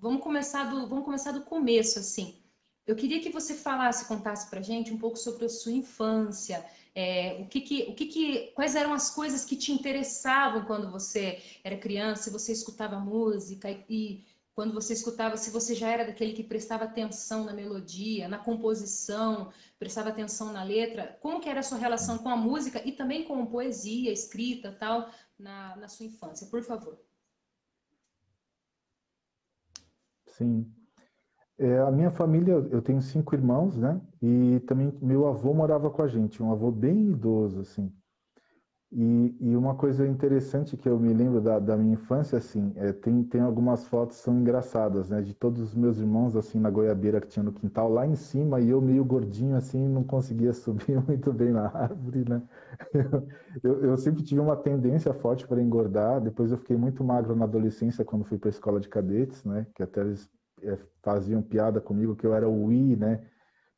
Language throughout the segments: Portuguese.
vamos começar do, vamos começar do começo, assim. Eu queria que você falasse, contasse para gente um pouco sobre a sua infância, é, o que que, o que que, quais eram as coisas que te interessavam quando você era criança, se você escutava música e, e quando você escutava, se você já era daquele que prestava atenção na melodia, na composição, prestava atenção na letra, como que era a sua relação com a música e também com poesia, escrita, tal, na, na sua infância, por favor. Sim. É, a minha família, eu tenho cinco irmãos, né? E também meu avô morava com a gente, um avô bem idoso, assim. E, e uma coisa interessante que eu me lembro da, da minha infância, assim, é, tem, tem algumas fotos são engraçadas, né? De todos os meus irmãos, assim, na goiabeira que tinha no quintal, lá em cima, e eu meio gordinho, assim, não conseguia subir muito bem na árvore, né? Eu, eu sempre tive uma tendência forte para engordar, depois eu fiquei muito magro na adolescência, quando fui para a escola de cadetes, né? Que até eles é, faziam piada comigo que eu era o Wii, né?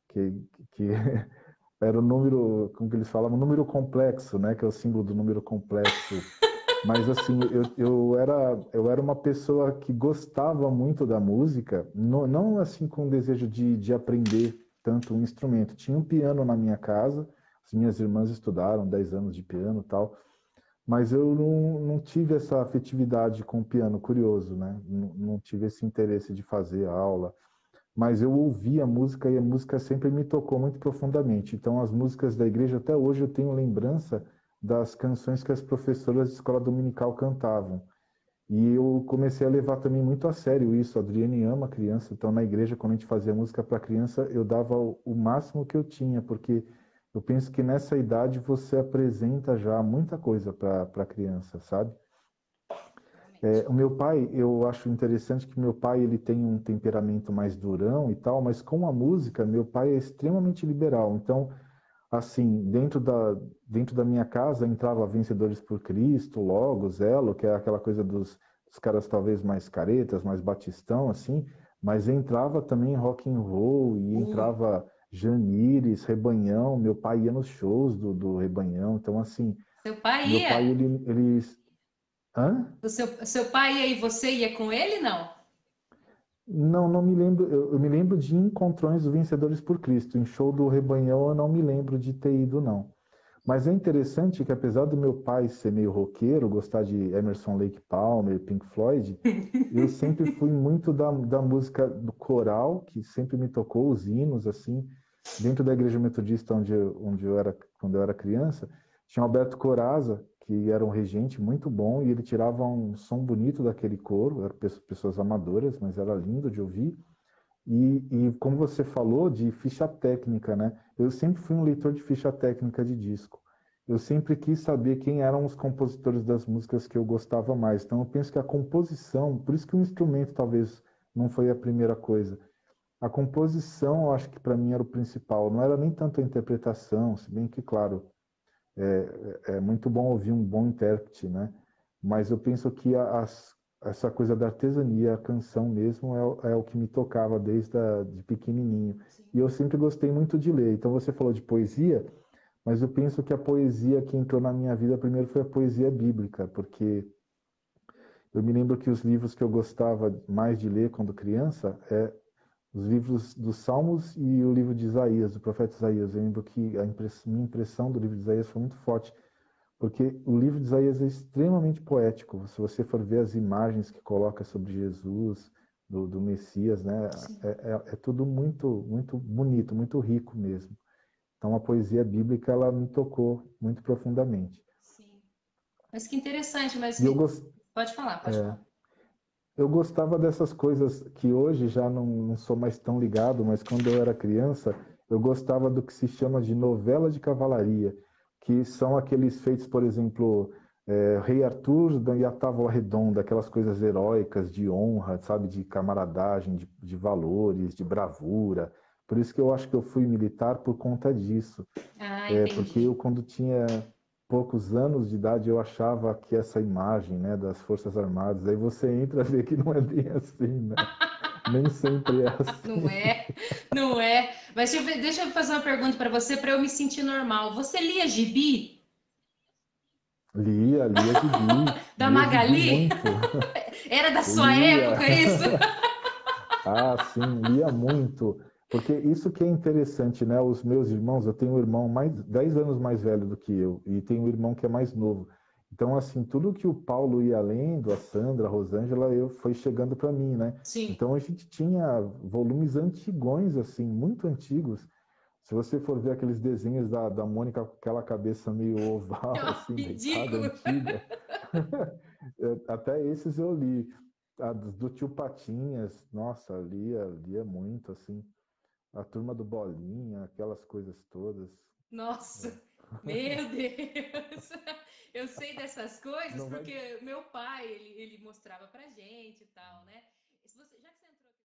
Que, que era o número, como que eles falavam, número complexo, né? Que é o símbolo do número complexo. Mas assim, eu, eu, era, eu era uma pessoa que gostava muito da música, não, não assim com desejo de, de aprender tanto um instrumento. Tinha um piano na minha casa, as minhas irmãs estudaram 10 anos de piano tal, mas eu não, não tive essa afetividade com o piano, curioso, né? Não, não, tive esse interesse de fazer aula, mas eu ouvia música e a música sempre me tocou muito profundamente. Então, as músicas da igreja, até hoje eu tenho lembrança das canções que as professoras de escola dominical cantavam. E eu comecei a levar também muito a sério isso. A Adriane ama criança, então na igreja, quando a gente fazia música para criança, eu dava o máximo que eu tinha, porque eu penso que nessa idade você apresenta já muita coisa para a criança, sabe? É, o meu pai, eu acho interessante que meu pai ele tem um temperamento mais durão e tal, mas com a música, meu pai é extremamente liberal. Então, assim, dentro da, dentro da minha casa entrava Vencedores por Cristo, Logo, Zelo, que é aquela coisa dos, dos caras talvez mais caretas, mais batistão, assim, mas entrava também rock and roll e uhum. entrava Janires, Rebanhão, meu pai ia nos shows do, do Rebanhão, então assim. Seu pai meu ia? Pai, ele, ele... Hã? O seu, seu pai ia e você ia com ele, não? Não, não me lembro. Eu, eu, me lembro de encontrões do Vencedores por Cristo. Em show do Rebanhão eu não me lembro de ter ido, não. Mas é interessante que apesar do meu pai ser meio roqueiro, gostar de Emerson Lake Palmer, Pink Floyd, eu sempre fui muito da, da música do coral, que sempre me tocou, os hinos, assim dentro da igreja metodista onde eu, onde eu era quando eu era criança, tinha Alberto Coraza, que era um regente muito bom e ele tirava um som bonito daquele coro, eram pessoas amadoras, mas era lindo de ouvir. E, e como você falou de ficha técnica, né? Eu sempre fui um leitor de ficha técnica de disco. Eu sempre quis saber quem eram os compositores das músicas que eu gostava mais. Então eu penso que a composição, por isso que o instrumento talvez não foi a primeira coisa, a composição, eu acho que para mim era o principal. Não era nem tanto a interpretação, se bem que, claro, é, é, é muito bom ouvir um bom intérprete, né? Mas eu penso que as, essa coisa da artesania, a canção mesmo, é, é o que me tocava desde a, de pequenininho. E eu sempre gostei muito de ler. Então você falou de poesia, mas eu penso que a poesia que entrou na minha vida primeiro foi a poesia bíblica, porque eu me lembro que os livros que eu gostava mais de ler quando criança é os livros dos Salmos e o livro de Isaías, do profeta Isaías. Eu lembro que a impress minha impressão do livro de Isaías foi muito forte, porque o livro de Isaías é extremamente poético. Se você for ver as imagens que coloca sobre Jesus, do, do Messias, né, é, é, é, tudo muito, muito bonito, muito rico mesmo. Então a poesia bíblica ela me tocou muito profundamente. Sim. Mas que interessante, mas que... gost... pode falar, pode é... falar eu gostava dessas coisas que hoje já não, não, sou mais tão ligado, mas quando eu era criança, eu gostava do que se chama de novela de cavalaria, que são aqueles feitos, por exemplo, é, Rei Arthur e a Távola Redonda, aquelas coisas heróicas de honra, sabe, de camaradagem, de, de valores, de bravura. Por isso que eu acho que eu fui militar por conta disso. Ah, é, porque eu, quando tinha poucos anos de idade eu achava que essa imagem né, das Forças Armadas, aí você entra a ver que não é bem assim, né? Nem sempre é assim. Não é, não é. Mas deixa eu, deixa eu fazer uma pergunta para você para eu me sentir normal. Você lia gibi? Lia, lia gibi. da lia Magali? Gibi Era da sua lia. época isso? Ah, sim, lia muito. Porque isso que é interessante, né? Os meus irmãos, eu tenho um irmão mais 10 anos mais velho do que eu, e tenho um irmão que é mais novo. Então, assim, tudo que o Paulo ia lendo, a Sandra, a Rosângela, eu foi chegando para mim, né? Sim. Então a gente tinha volumes antigões, assim, muito antigos. Se você for ver aqueles desenhos da, da Mônica com aquela cabeça meio oval, assim, deitada, antiga. Até esses eu li. A do tio Patinhas, nossa, lia, lia muito, assim. A turma do Bolinha, aquelas coisas todas. Nossa, é. meu Deus! Eu sei dessas coisas Não porque vai... meu pai, ele, ele mostrava pra gente e tal, né?